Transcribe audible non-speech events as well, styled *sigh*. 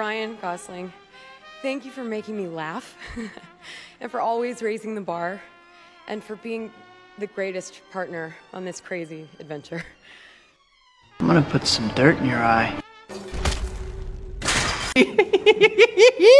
Ryan Gosling, thank you for making me laugh *laughs* and for always raising the bar and for being the greatest partner on this crazy adventure. I'm gonna put some dirt in your eye. *laughs*